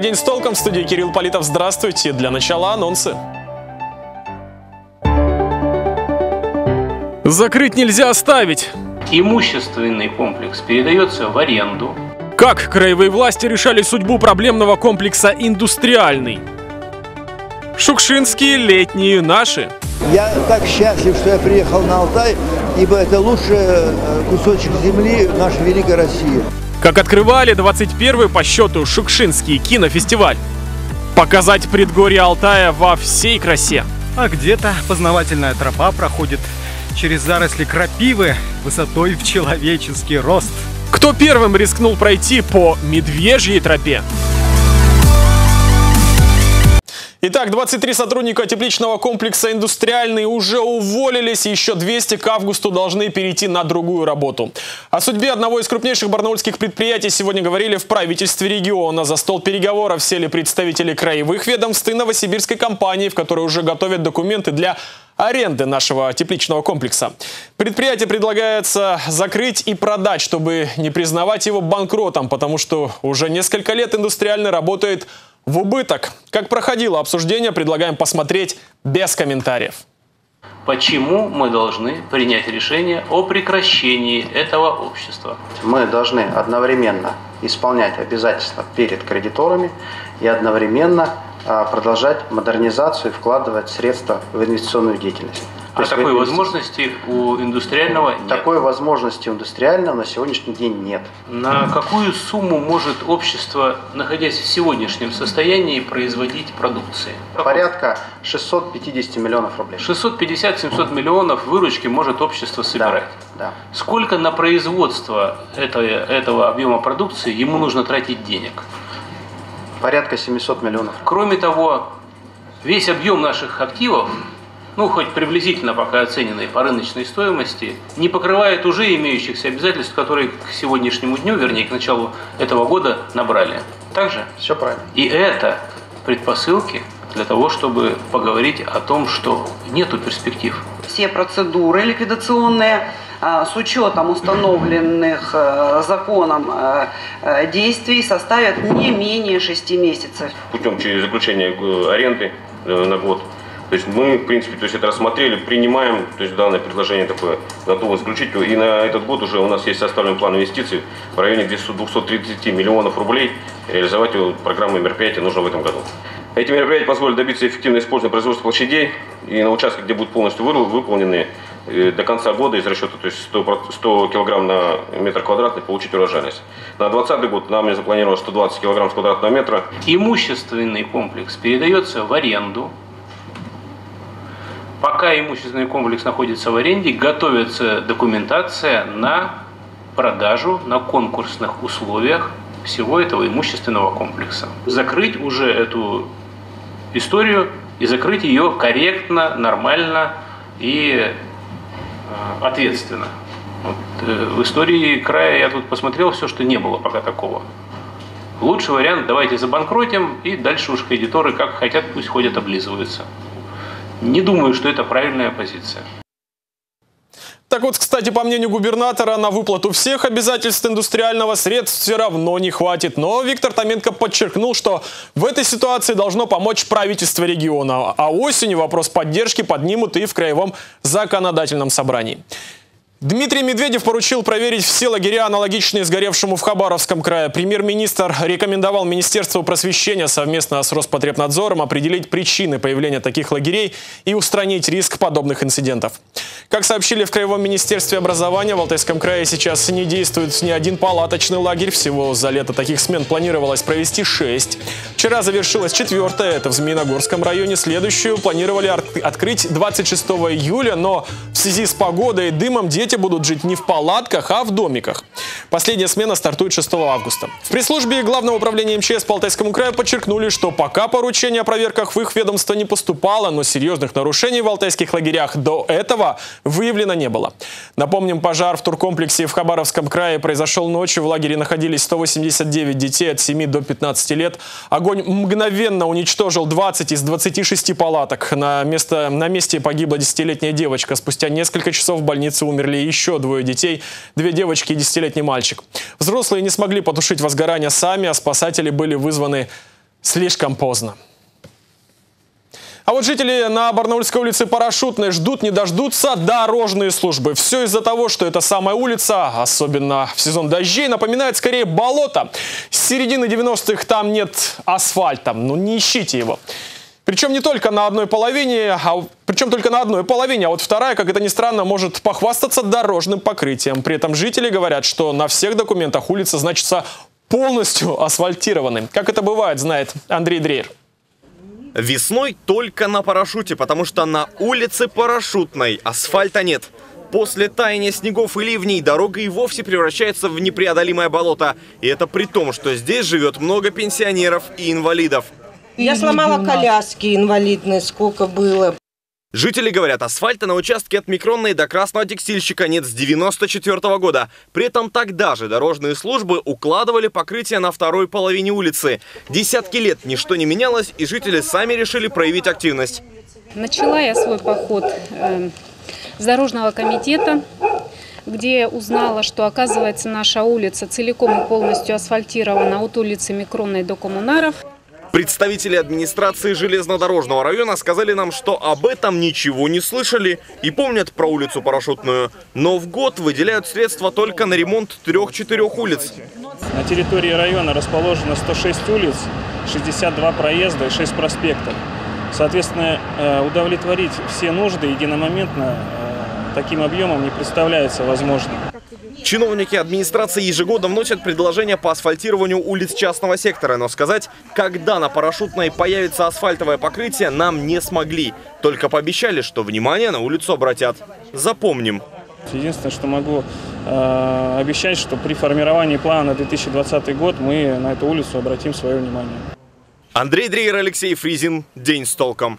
Это «День с толком» в студии Кирилл Политов. Здравствуйте. Для начала анонсы. Закрыть нельзя оставить. Имущественный комплекс передается в аренду. Как краевые власти решали судьбу проблемного комплекса «Индустриальный»? Шукшинские летние наши. Я так счастлив, что я приехал на Алтай, ибо это лучший э, кусочек земли нашей великой России. Как открывали 21-й по счету Шукшинский кинофестиваль. Показать предгорье Алтая во всей красе. А где-то познавательная тропа проходит через заросли крапивы высотой в человеческий рост. Кто первым рискнул пройти по медвежьей тропе? Итак, 23 сотрудника тепличного комплекса «Индустриальный» уже уволились, еще 200 к августу должны перейти на другую работу. О судьбе одного из крупнейших барнаульских предприятий сегодня говорили в правительстве региона. За стол переговоров сели представители краевых ведомств и новосибирской компании, в которой уже готовят документы для аренды нашего тепличного комплекса. Предприятие предлагается закрыть и продать, чтобы не признавать его банкротом, потому что уже несколько лет индустриальный работает в убыток. Как проходило обсуждение, предлагаем посмотреть без комментариев. Почему мы должны принять решение о прекращении этого общества? Мы должны одновременно исполнять обязательства перед кредиторами и одновременно а, продолжать модернизацию и вкладывать средства в инвестиционную деятельность. То а такой возможности у индустриального нет? Такой возможности у индустриального на сегодняшний день нет. На какую сумму может общество, находясь в сегодняшнем состоянии, производить продукции? Порядка 650 миллионов рублей. 650-700 миллионов выручки может общество собирать. Да, да. Сколько на производство этого, этого объема продукции ему нужно тратить денег? Порядка 700 миллионов. Кроме того, весь объем наших активов ну, хоть приблизительно пока оцененные по рыночной стоимости, не покрывает уже имеющихся обязательств, которые к сегодняшнему дню, вернее, к началу этого года набрали. Также? Все правильно. И это предпосылки для того, чтобы поговорить о том, что нету перспектив. Все процедуры ликвидационные а, с учетом установленных э, законом э, э, действий составят не менее 6 месяцев. Путем через заключение аренды на год то есть мы, в принципе, то есть это рассмотрели, принимаем, то есть данное предложение такое, готовы заключить. И на этот год уже у нас есть составлен план инвестиций в районе 230 миллионов рублей. Реализовать его программы мероприятия нужно в этом году. Эти мероприятия позволят добиться эффективного использования производства площадей и на участке, где будут полностью выполнены э, до конца года из расчета, то есть 100, 100 килограмм на метр квадратный получить урожайность. На 2020 год нам запланировано 120 килограмм с квадратного метра. Имущественный комплекс передается в аренду Пока имущественный комплекс находится в аренде, готовится документация на продажу на конкурсных условиях всего этого имущественного комплекса. Закрыть уже эту историю и закрыть ее корректно, нормально и э, ответственно. Вот, э, в истории края я тут посмотрел все, что не было пока такого. Лучший вариант давайте забанкротим и дальше уж кредиторы как хотят, пусть ходят облизываются. Не думаю, что это правильная позиция. Так вот, кстати, по мнению губернатора, на выплату всех обязательств индустриального средств все равно не хватит. Но Виктор Томенко подчеркнул, что в этой ситуации должно помочь правительство региона. А осенью вопрос поддержки поднимут и в Краевом законодательном собрании. Дмитрий Медведев поручил проверить все лагеря, аналогичные сгоревшему в Хабаровском крае. Премьер-министр рекомендовал Министерству просвещения совместно с Роспотребнадзором определить причины появления таких лагерей и устранить риск подобных инцидентов. Как сообщили в Краевом министерстве образования, в Алтайском крае сейчас не действует ни один палаточный лагерь. Всего за лето таких смен планировалось провести шесть. Вчера завершилась четвертая, это в Змеиногорском районе. Следующую планировали открыть 26 июля, но в связи с погодой и дымом дети будут жить не в палатках, а в домиках. Последняя смена стартует 6 августа. В пресс-службе Главного управления МЧС по Алтайскому краю подчеркнули, что пока поручение о проверках в их ведомство не поступало, но серьезных нарушений в алтайских лагерях до этого выявлено не было. Напомним, пожар в туркомплексе в Хабаровском крае произошел ночью. В лагере находились 189 детей от 7 до 15 лет. Огонь мгновенно уничтожил 20 из 26 палаток. На, место, на месте погибла десятилетняя девочка. Спустя несколько часов в больнице умерли еще двое детей, две девочки и десятилетний мальчик. Взрослые не смогли потушить возгорание сами, а спасатели были вызваны слишком поздно. А вот жители на Барнаульской улице Парашютной ждут не дождутся дорожные службы. Все из-за того, что эта самая улица, особенно в сезон дождей, напоминает скорее болото. С середины 90-х там нет асфальта. Ну не ищите его. Причем не только на одной половине, а причем только на одной половине, а вот вторая, как это ни странно, может похвастаться дорожным покрытием. При этом жители говорят, что на всех документах улица значится полностью асфальтированной. Как это бывает, знает Андрей Дрейер. Весной только на парашюте, потому что на улице парашютной асфальта нет. После таяния снегов и ливней дорога и вовсе превращается в непреодолимое болото. И это при том, что здесь живет много пенсионеров и инвалидов. Я сломала коляски инвалидные, сколько было. Жители говорят, асфальта на участке от Микронной до Красного текстильщика нет с 94 -го года. При этом тогда же дорожные службы укладывали покрытие на второй половине улицы. Десятки лет ничто не менялось, и жители сами решили проявить активность. Начала я свой поход э, с дорожного комитета, где узнала, что, оказывается, наша улица целиком и полностью асфальтирована от улицы Микронной до Коммунаров. Представители администрации железнодорожного района сказали нам, что об этом ничего не слышали и помнят про улицу Парашютную. Но в год выделяют средства только на ремонт трех-четырех улиц. На территории района расположено 106 улиц, 62 проезда и 6 проспектов. Соответственно, э, удовлетворить все нужды единомоментно э, таким объемом не представляется возможным. Чиновники администрации ежегодно вносят предложения по асфальтированию улиц частного сектора, но сказать, когда на парашютной появится асфальтовое покрытие, нам не смогли. Только пообещали, что внимание на улицу обратят. Запомним. Единственное, что могу э, обещать, что при формировании плана на 2020 год мы на эту улицу обратим свое внимание. Андрей Дрейер, Алексей Фризин. День с толком.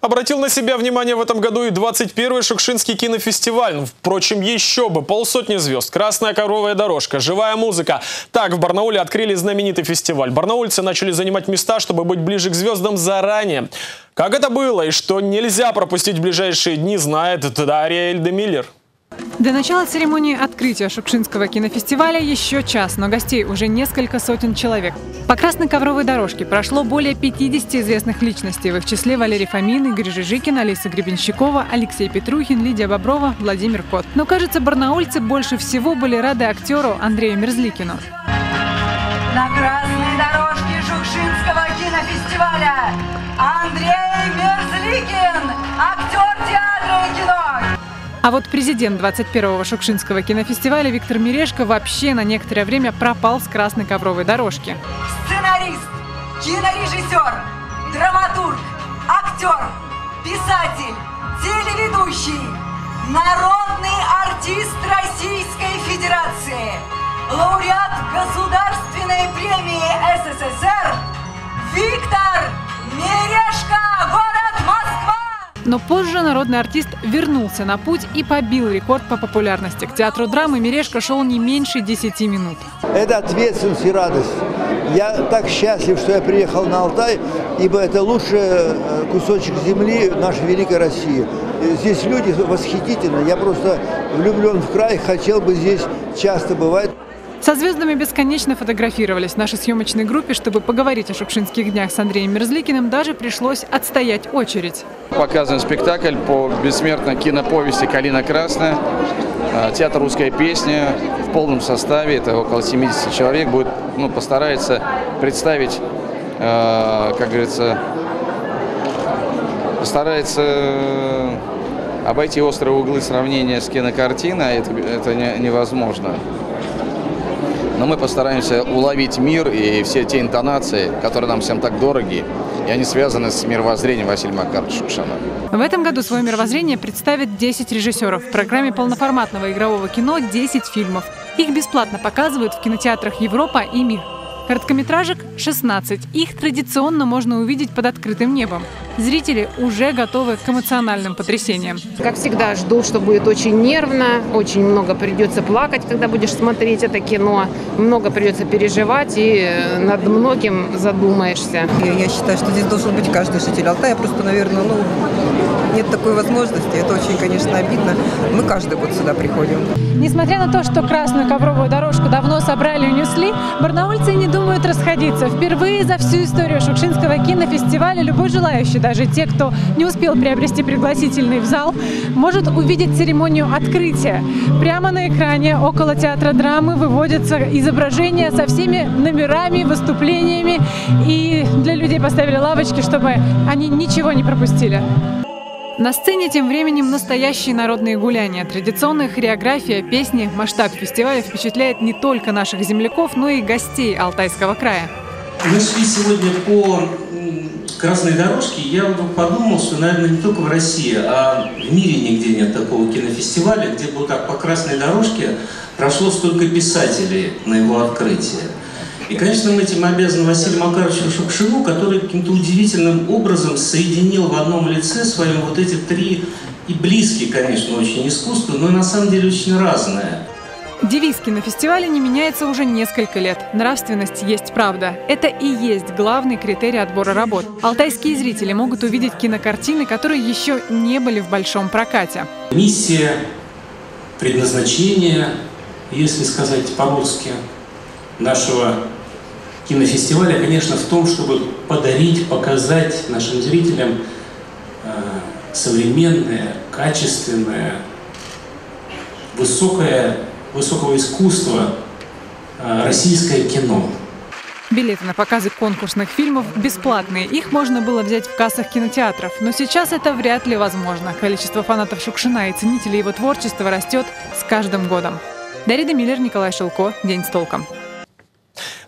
Обратил на себя внимание в этом году и 21-й Шукшинский кинофестиваль. Впрочем, еще бы. Полсотни звезд, красная коровая дорожка, живая музыка. Так в Барнауле открыли знаменитый фестиваль. Барнаульцы начали занимать места, чтобы быть ближе к звездам заранее. Как это было и что нельзя пропустить в ближайшие дни, знает Дарья Эльдемиллер. До начала церемонии открытия Шукшинского кинофестиваля еще час, но гостей уже несколько сотен человек. По красной ковровой дорожке прошло более 50 известных личностей, в их числе Валерий Фомин, Игорь Жижикин, Алиса Гребенщикова, Алексей Петрухин, Лидия Боброва, Владимир Кот. Но, кажется, барнаульцы больше всего были рады актеру Андрею Мерзликину. На А вот президент 21-го Шукшинского кинофестиваля Виктор Мирешко вообще на некоторое время пропал с красной ковровой дорожки. Сценарист, кинорежиссер, драматург, актер, писатель, телеведущий, народный артист Российской Федерации, лауреат Государственной премии СССР Виктор Москва! Но позже народный артист вернулся на путь и побил рекорд по популярности. К театру драмы Мирешка шел не меньше 10 минут. Это ответственность и радость. Я так счастлив, что я приехал на Алтай, ибо это лучший э, кусочек земли нашей великой России. Здесь люди восхитительны. Я просто влюблен в край, хотел бы здесь часто бывать. Со звездами бесконечно фотографировались. В нашей съемочной группе, чтобы поговорить о Шукшинских днях с Андреем Мерзликиным, даже пришлось отстоять очередь. Показываем спектакль по бессмертной киноповести «Калина Красная». А, театр «Русская песня» в полном составе, это около 70 человек, будет, ну, постарается представить, э, как говорится, постарается обойти острые углы сравнения с кинокартиной, а это, это не, невозможно но мы постараемся уловить мир и все те интонации, которые нам всем так дороги, и они связаны с мировоззрением Василия Макаровича Шукшина. В этом году свое мировоззрение представит 10 режиссеров. В программе полноформатного игрового кино 10 фильмов. Их бесплатно показывают в кинотеатрах Европа и Мир. Короткометражек 16. Их традиционно можно увидеть под открытым небом. зрители уже готовы к эмоциональным потрясениям. Как всегда, жду, что будет очень нервно, очень много придется плакать, когда будешь смотреть это кино, много придется переживать и над многим задумаешься. Я считаю, что здесь должен быть каждый житель Алтая, просто, наверное, ну, нет такой возможности. Это очень, конечно, обидно. Мы каждый год сюда приходим. Несмотря на то, что красную ковровую дорожку давно собрали и унесли, барнаульцы не думают расходиться. Впервые за всю историю Шукшинского кинофестиваля любой желающий, даже те, кто не успел приобрести пригласительный в зал, может увидеть церемонию открытия. Прямо на экране около театра драмы выводятся изображения со всеми номерами, выступлениями. И для людей поставили лавочки, чтобы они ничего не пропустили. На сцене тем временем настоящие народные гуляния. Традиционная хореография, песни, масштаб фестиваля впечатляет не только наших земляков, но и гостей Алтайского края. Мы шли сегодня по красной дорожке, я вдруг подумал, что, наверное, не только в России, а в мире нигде нет такого кинофестиваля, где бы так по красной дорожке прошло столько писателей на его открытие. И, конечно, мы этим обязаны Василию Макаровичу Шукшину, который каким-то удивительным образом соединил в одном лице своем вот эти три и близкие, конечно, очень искусства, но на самом деле очень разные. Девиз кинофестиваля не меняется уже несколько лет. Нравственность есть правда. Это и есть главный критерий отбора работ. Алтайские зрители могут увидеть кинокартины, которые еще не были в большом прокате. Миссия, предназначение, если сказать по-русски, нашего кинофестиваля, конечно, в том, чтобы подарить, показать нашим зрителям э, современное, качественное, высокое, высокого искусства э, российское кино. Билеты на показы конкурсных фильмов бесплатные. Их можно было взять в кассах кинотеатров. Но сейчас это вряд ли возможно. Количество фанатов Шукшина и ценителей его творчества растет с каждым годом. Дарида Миллер, Николай Шелко. День с толком.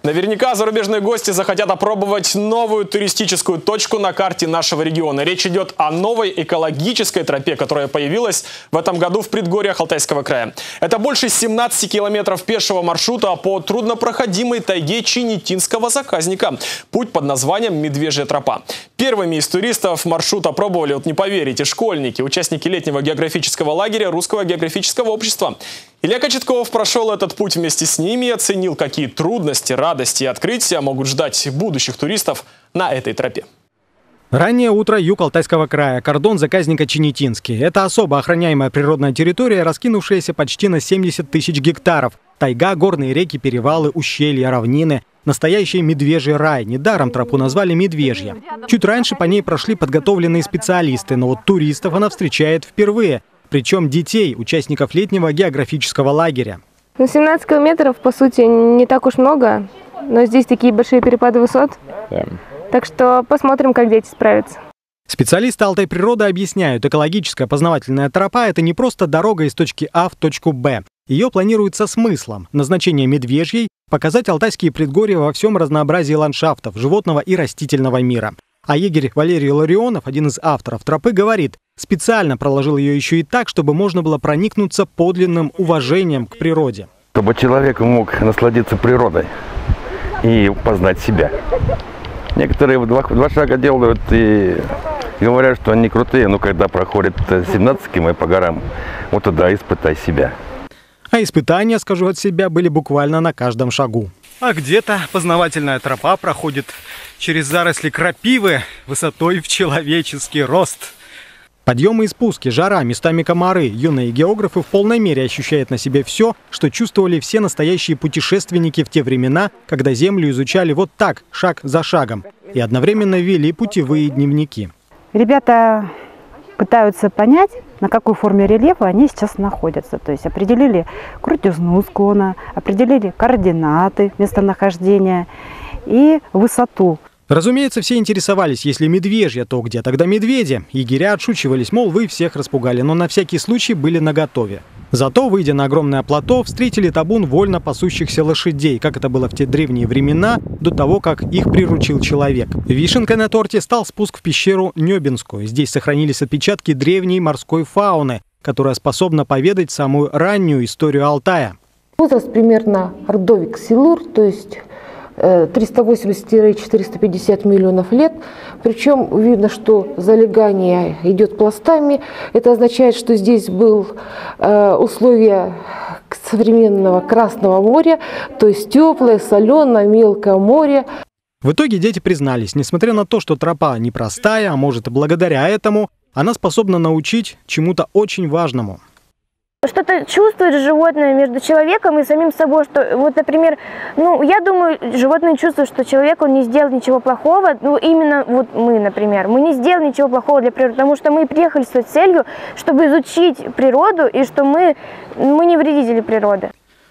Наверняка зарубежные гости захотят опробовать новую туристическую точку на карте нашего региона. Речь идет о новой экологической тропе, которая появилась в этом году в предгорьях Алтайского края. Это больше 17 километров пешего маршрута по труднопроходимой тайге Чинитинского заказника. Путь под названием «Медвежья тропа». Первыми из туристов маршрут опробовали, вот не поверите, школьники, участники летнего географического лагеря Русского географического общества. Илья Кочетков прошел этот путь вместе с ними и оценил, какие трудности, радости и открытия могут ждать будущих туристов на этой тропе. Раннее утро, юг Алтайского края, кордон заказника Чинитинский. Это особо охраняемая природная территория, раскинувшаяся почти на 70 тысяч гектаров. Тайга, горные реки, перевалы, ущелья, равнины. Настоящий медвежий рай. Недаром тропу назвали «Медвежья». Чуть раньше по ней прошли подготовленные специалисты, но вот туристов она встречает впервые причем детей, участников летнего географического лагеря. Ну, 17 километров, по сути, не так уж много, но здесь такие большие перепады высот. Да. Так что посмотрим, как дети справятся. Специалисты Алтай природы объясняют, экологическая познавательная тропа – это не просто дорога из точки А в точку Б. Ее планируют со смыслом. Назначение медвежьей – показать алтайские предгорья во всем разнообразии ландшафтов, животного и растительного мира. А егерь Валерий Ларионов, один из авторов тропы, говорит, специально проложил ее еще и так, чтобы можно было проникнуться подлинным уважением к природе. Чтобы человек мог насладиться природой и познать себя. Некоторые два, два шага делают и говорят, что они крутые, но когда проходят 17 км по горам, вот тогда испытай себя. А испытания, скажу от себя, были буквально на каждом шагу. А где-то познавательная тропа проходит через заросли крапивы высотой в человеческий рост. Подъемы и спуски, жара, местами комары. Юные географы в полной мере ощущают на себе все, что чувствовали все настоящие путешественники в те времена, когда Землю изучали вот так, шаг за шагом, и одновременно вели путевые дневники. Ребята пытаются понять, на какой форме рельефа они сейчас находятся. То есть определили крутизну склона, определили координаты местонахождения и высоту. Разумеется, все интересовались, если медвежья, то где тогда медведи? Егеря отшучивались, мол, вы всех распугали, но на всякий случай были наготове. Зато, выйдя на огромное плато, встретили табун вольно пасущихся лошадей, как это было в те древние времена, до того, как их приручил человек. Вишенкой на торте стал спуск в пещеру Небинскую. Здесь сохранились отпечатки древней морской фауны, которая способна поведать самую раннюю историю Алтая. Возраст примерно Ордовик Силур, то есть 380-450 миллионов лет. Причем видно, что залегание идет пластами. Это означает, что здесь был условия современного Красного моря, то есть теплое, соленое, мелкое море. В итоге дети признались, несмотря на то, что тропа непростая, а может благодаря этому, она способна научить чему-то очень важному. Что-то чувствует животное между человеком и самим собой, что вот, например, ну, я думаю, животные чувствуют, что человек, он не сделал ничего плохого, ну, именно вот мы, например, мы не сделали ничего плохого для природы, потому что мы приехали с той целью, чтобы изучить природу и что мы, мы не вредители природы.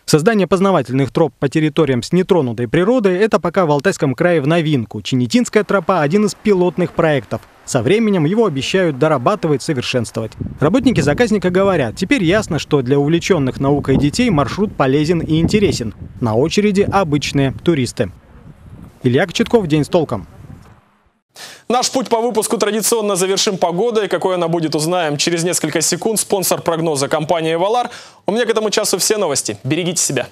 Создание познавательных троп по территориям с нетронутой природой – это пока в Алтайском крае в новинку. Чинитинская тропа – один из пилотных проектов. Со временем его обещают дорабатывать, совершенствовать. Работники заказника говорят, теперь ясно, что для увлеченных наукой детей маршрут полезен и интересен. На очереди обычные туристы. Илья Кочетков, День с толком. Наш путь по выпуску традиционно завершим погодой. Какой она будет, узнаем через несколько секунд. Спонсор прогноза компания «Эвалар». У меня к этому часу все новости. Берегите себя.